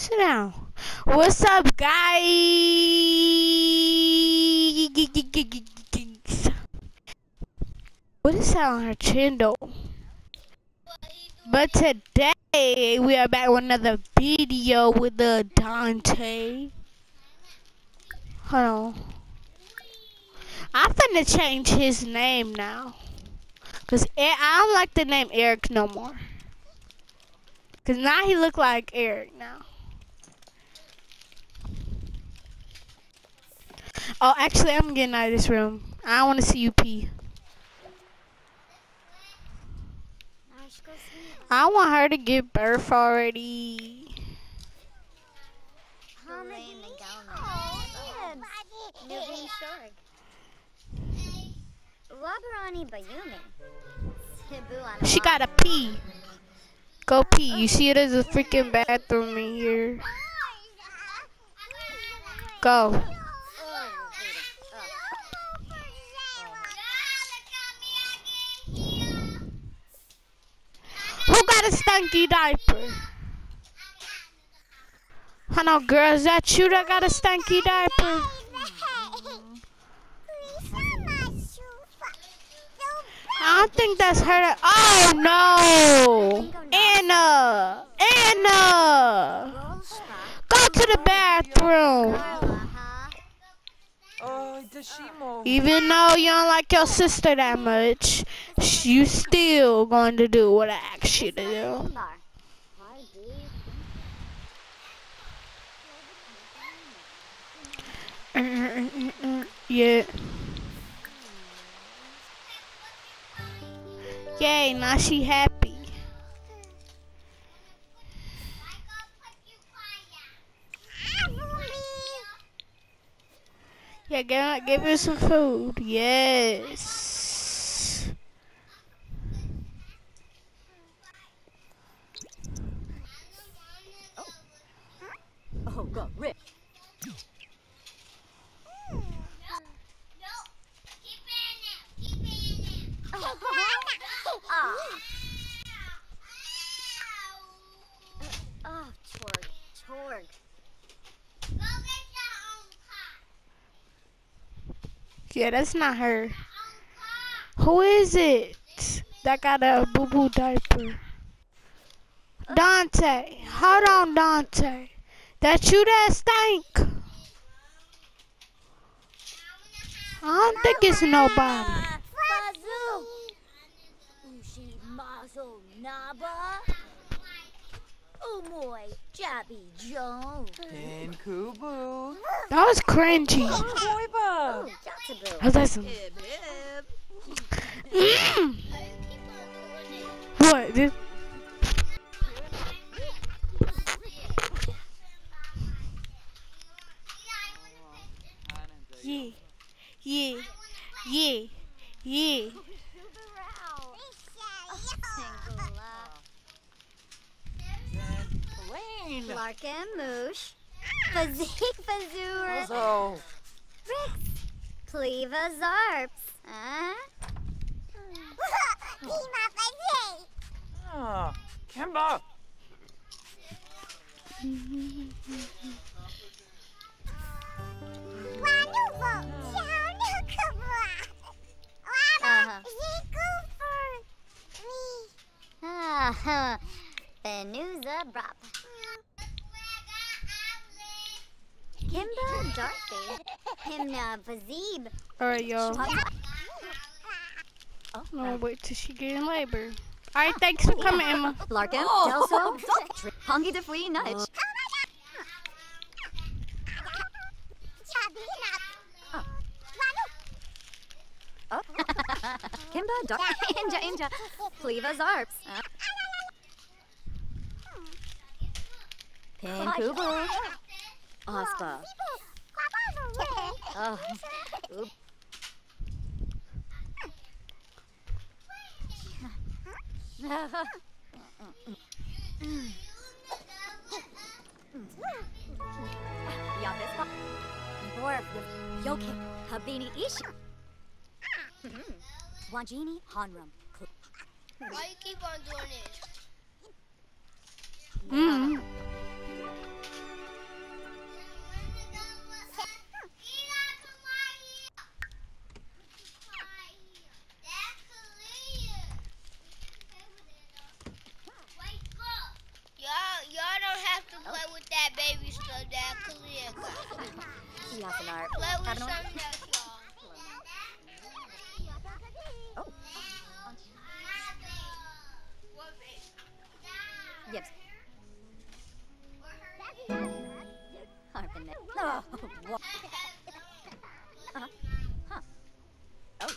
Sit down. What's up, guys? What is that on her chin, though? But today, we are back with another video with the Dante. Hold on. I'm finna change his name now. Cause I don't like the name Eric no more. Cause now he look like Eric now. Oh, actually, I'm getting out of this room. I want to see you pee. I want her to give birth already. She got a pee. Go pee. You see there's a freaking bathroom in here. Go. A stinky diaper? On, girl. Is that you that got a stinky diaper? I don't think that's her. Oh no! Anna! Anna! Go to the bathroom. Uh. Even though you don't like your sister that much, you still going to do what I asked you to do. yeah. Yay, now she happy. Yeah, give, give her some food. Yes. Oh, oh God, Rick. Oh, oh ah. Torg, Yeah, that's not her. Who is it that got a boo boo diaper? Dante. Hold on, Dante. That you that stink? I don't think it's nobody. Umoy Jabby Jones. In Kubu. That was cringy. Boiba. Jatsabu. I was like, some- Hip hip. Mm. What? Dude? Yeah, yeah, yeah, yeah. Lane. Clark and Moosh. Fazik Fazur. Also. Rix. Pleva Zarps. Huh? Ah, Kemba. Uh-huh. Ah, Benuza Brop. Kimba Dorothy. Himna Fazib. Alright, y'all. Oh, I'm wait till she get in labor. Alright, thanks for coming, Emma. Larkin, Oh. Delso, Hongi de Fui Nudge. Oh. Kimba, Dark, Inja, Inja, Pleva Zarps. Uh. Pin Kubu. Ospa. Oh. Oop. Yabispa. Borf, Yoke, Habini Ishi. Wajini Hanram. Why you keep on doing this? Mm. Harping it. No. What? Uh-huh. Huh. Oh.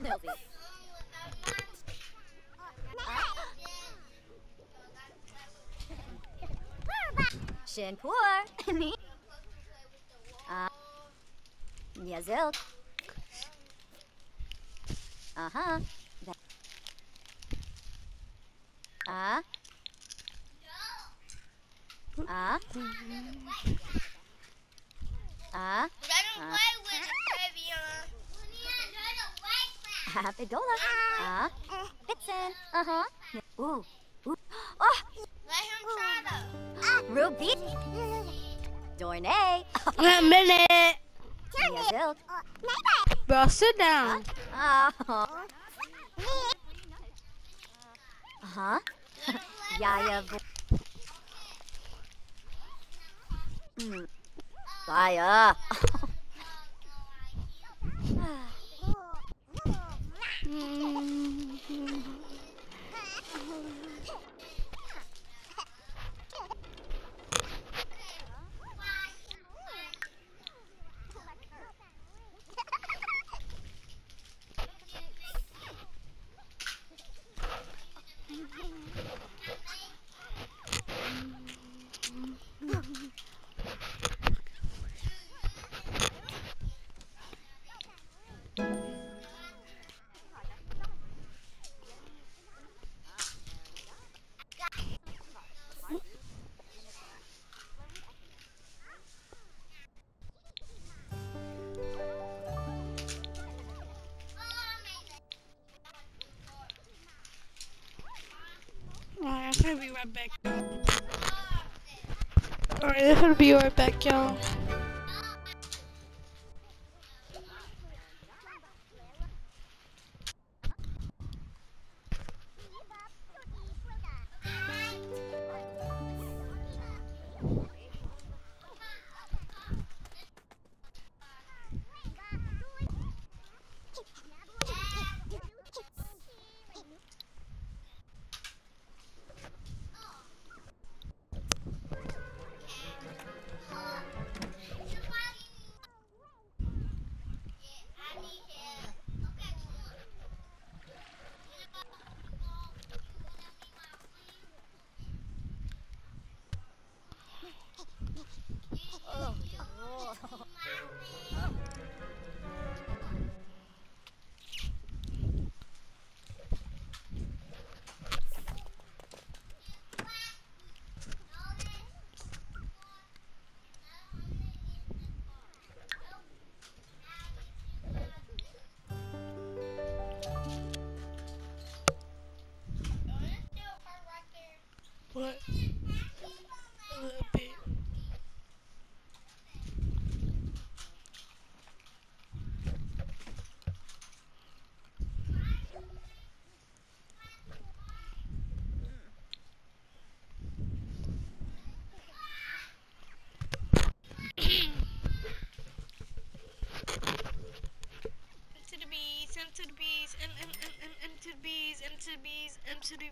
Milby. Shinpur. Me. Uh. Yazil. Uh-huh. That. Uh. Uh. Uh. Let him play with it, Travion. Happy Dola. Uh. Bitsin. Uh-huh. Ooh. Ooh. Oh, Let him try to. Ruby. Dornay. A minute. Yazil. Bro, sit down. Oh. Uh-huh. Yaya. vo- Hmm. Yaya. Alright, right back. Alright, I'm be right back, y'all. need him.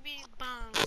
Bees, bombs.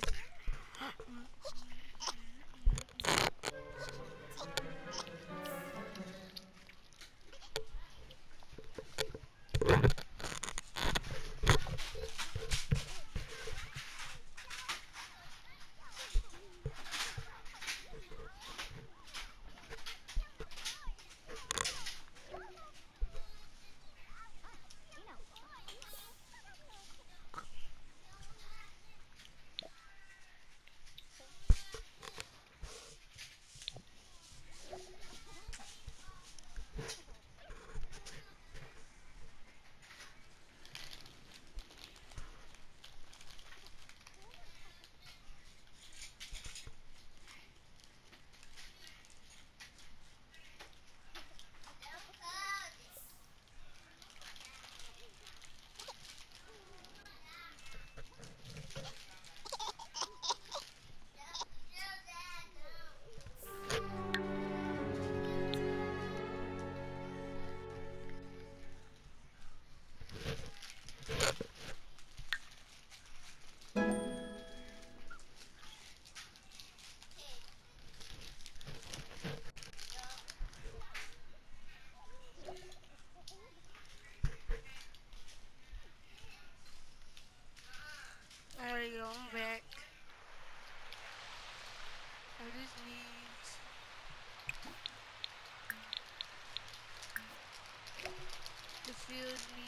Excuse me.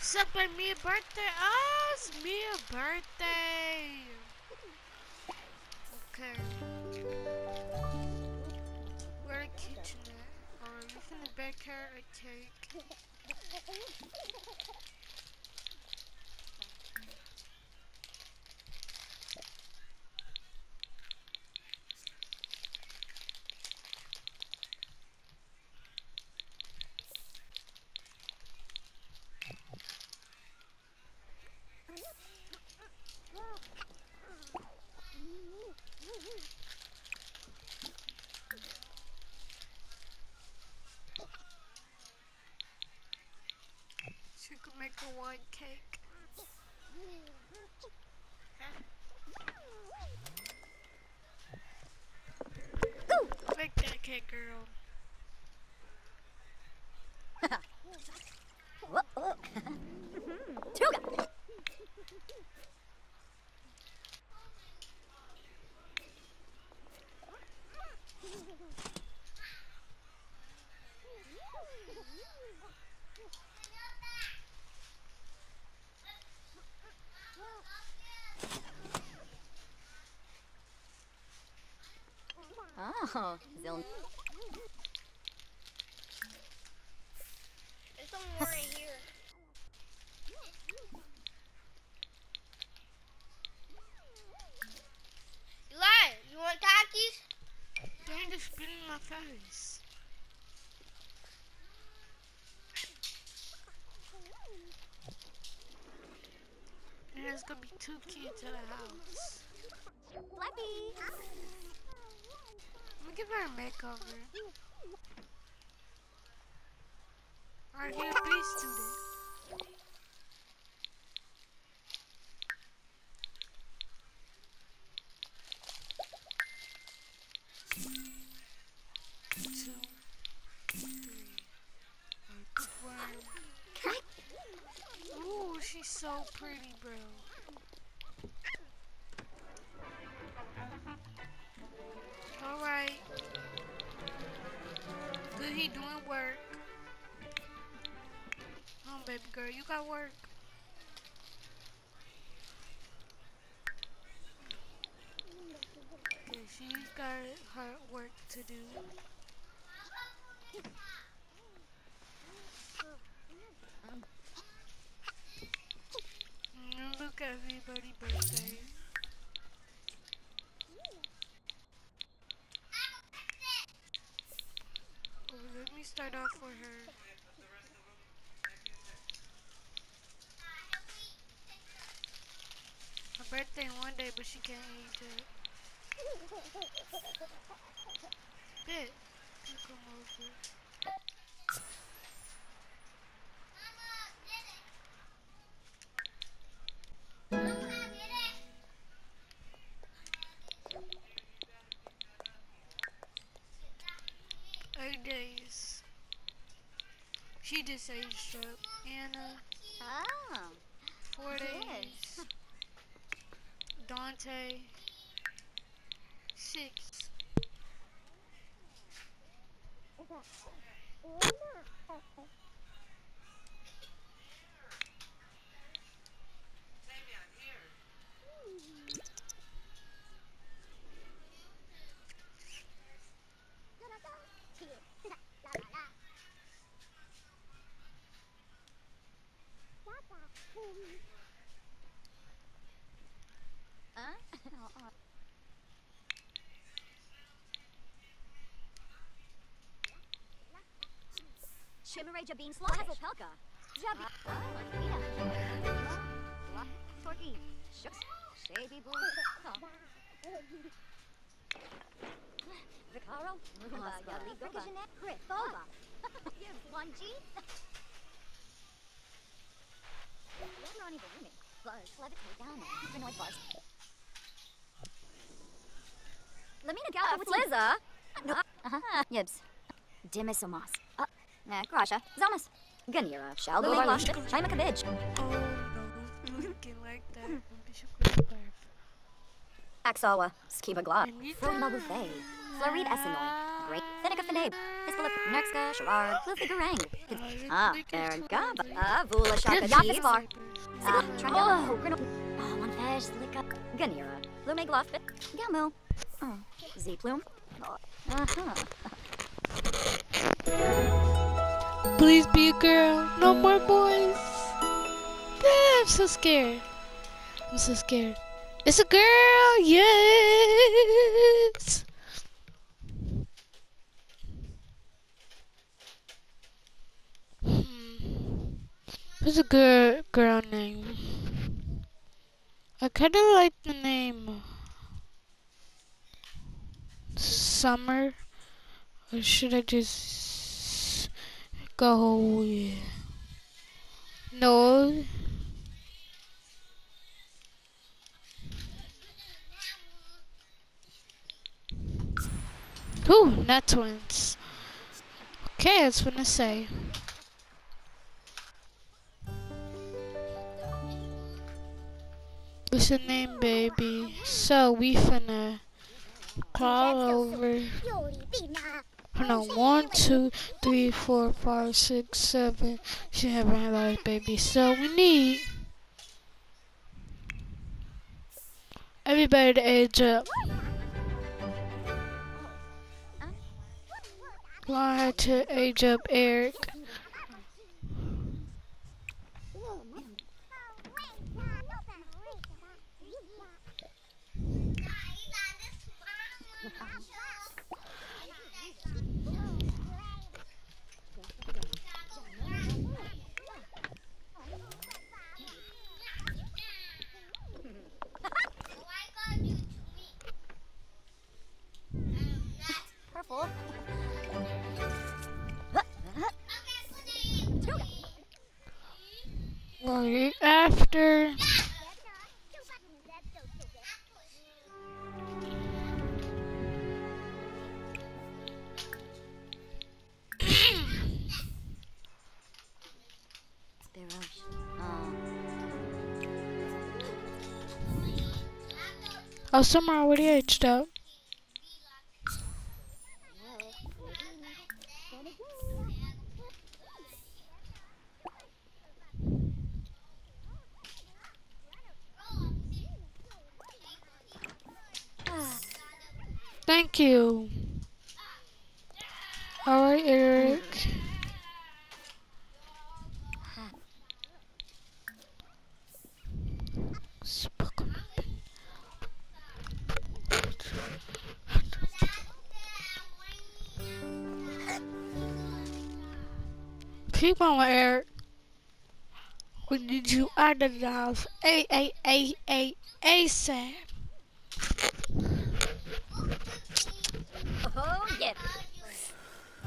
Supper me a birthday. Oh, it's me a birthday. Okay. Where the kitchen? Alright, we finna bake her a cake. A one cake. Make that cake, girl. Whoa, whoa. Tuga. Oh, Zil. There's some more in here. Eli, you want Takis? Dang, just spit in my face. There's gonna be two kids at the house. Flappy. Let me give her a makeover. Alright, here, B student. Two, three, one. Ooh, she's so pretty, bro. He doing work. Come on, baby girl, you got work. Okay, she's got her work to do. Mm, Look at everybody's birthday. Oh, let me start off for her. Her birthday one day, but she can't eat it. Bit, come over. She just aged up. Anna, Ah. four Yes. days. Dante, six. Huh? Shimmeray Jabin Slash. Pelka. Jabi. Torky. Shooks. Shady Boo. Vicaro. Yali Goba. Crit. Boba. One G. Ronnie the Winning. Buzz. Levitate down. Humanoid Buzz. Lamina Gala. Flizza. No. Uh-huh. Yibs. Dimisomas. Uh, uh, Grasha. Zamas. Ganira. Shal Lily Lush. Chima Cabbage. Oh no, looking like that. Bishop Greenberg. Axawa. Skiba Glot. Froma Buffet. Florid Essenoy. Great. Seneca Finabe. Hispalip. Nerxka. Sherard. Luffy Garang. Ah, Ergaba. Ah, Vula Shaka. Ah, Oh, Grino. Oh, one fish. Licka. Ganira. Lume Gluffit. Gamu. Oh, Z Plume. Uh-huh. Please be a girl. No more boys. Ah, I'm so scared. I'm so scared. It's a girl. Yes. Hmm. A girl girl name? I kind of like the name Summer. Or should I just go with no? Ooh, not twins. Okay, I was gonna say. What's your name, baby? So we finna crawl over. On, one, two, three, four, five, six, seven. She haven't had life, baby. So we need everybody to age up. Had to age up Eric. After. Oh, Summer already aged. Thank you. Alright, Eric. Keep on, Eric. We need you out of the house. A A A A ASAP. Oh, yeah.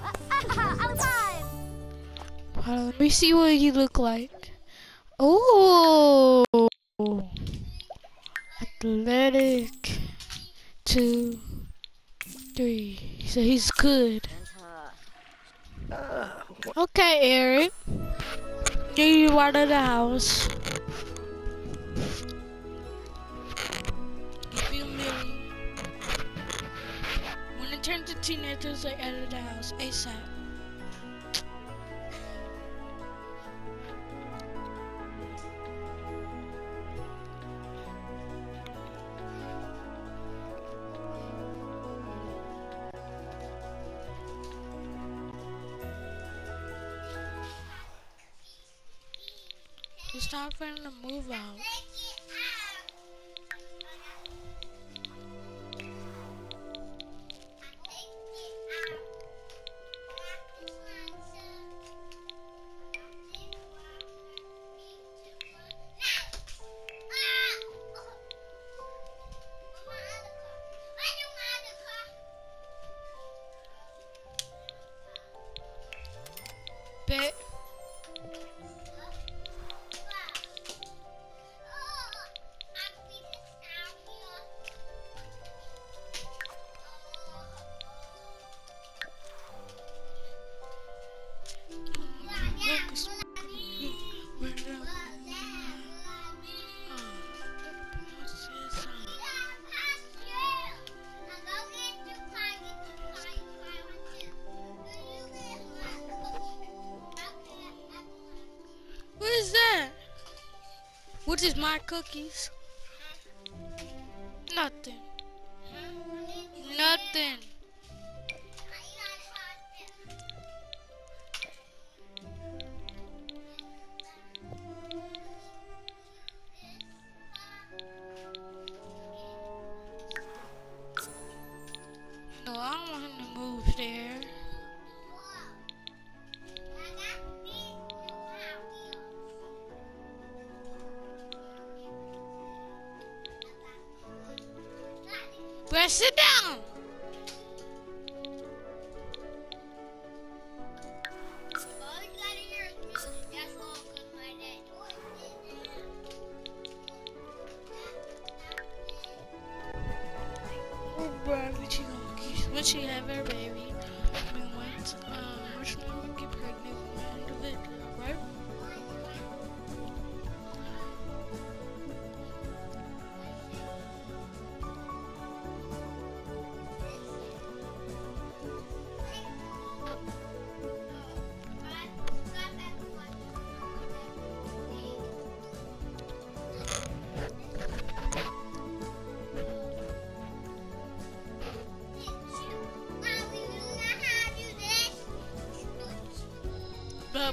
I was live. Hold on, let me see what you look like. Oh, athletic. Two, three. So he's good. Uh, okay, Eric. Get you out of the house. Teenagers, they out of the house ASAP. It's time for him to move out. Is my cookies? Nothing. Nothing. Sit down.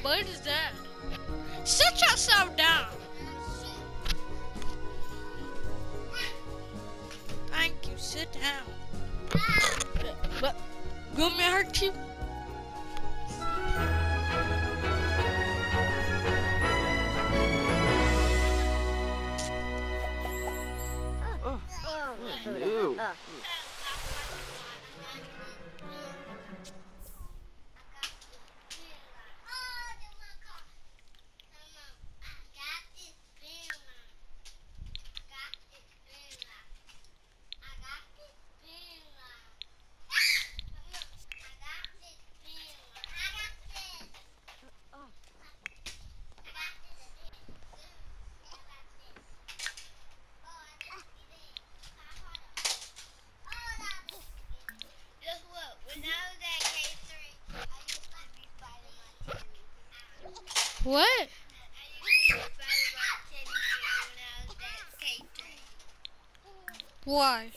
What is that? Sit yourself down. K3. Why?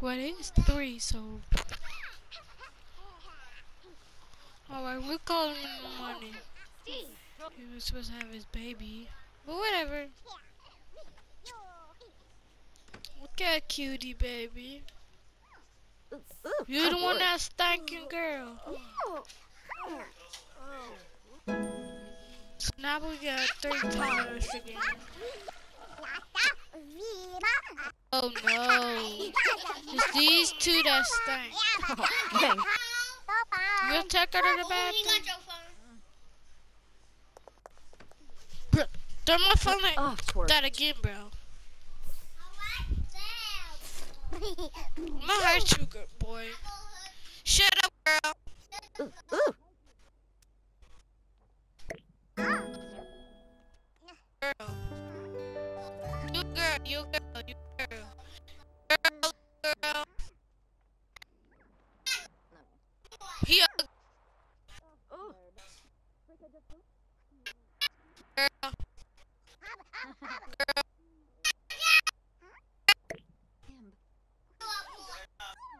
Well, three, so. Oh, Alright, we'll call him morning. He was supposed to have his baby. But whatever. Look at cutie baby. You're the one that's thanking girl. So now we got three toddlers again. Oh no. It's these two that stink. Dang. We'll take her to the bathroom. got your phone. Bro, Turn my phone like Oh, that again, bro. Gonna hurt you, good boy. Shut up, girl. Ooh, ooh. Girl. You girl, you girl, you girl. Girl, girl. He. Ooh. Girl. Girl. Him. I got the hard, the blue ones.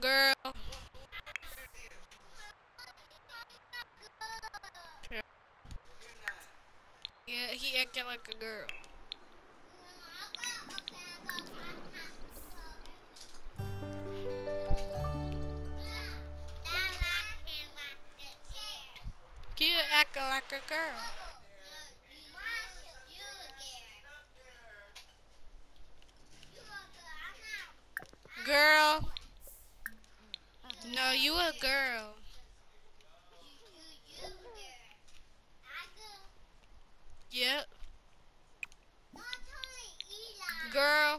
Girl. Yeah, he acting like a girl. You acting like a. Girl. No, you a girl. Yep. Girl.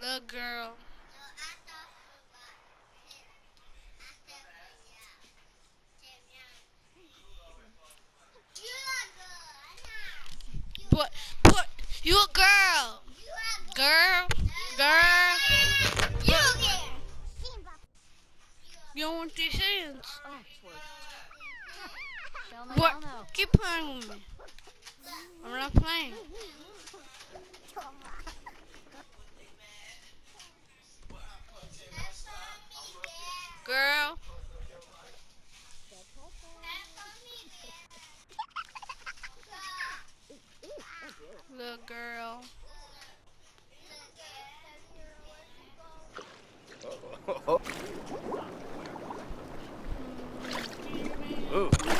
Little girl. But, but, you a girl. Girl. Girl. You don't want these hands. What? Keep playing with me. I'm not playing. Girl. Little girl. Oh. Ooh.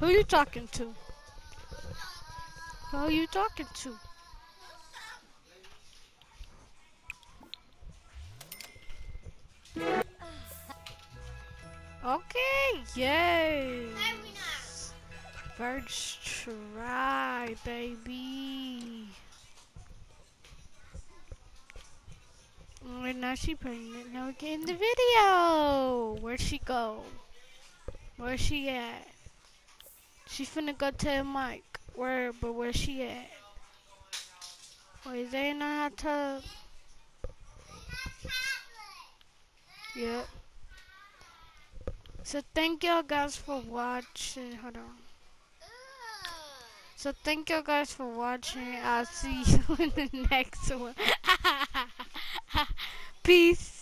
Who are you talking to? Who are you talking to? Okay, yay. First try, baby. Alright, now she pregnant. Now get in the video. Where'd she go? Where's she at? She finna go the mic. Where, but where's she at? Wait, they in the hot tub? Yep. So thank y'all guys for watching. Hold on. So thank you guys for watching. I'll see you in the next one. Peace.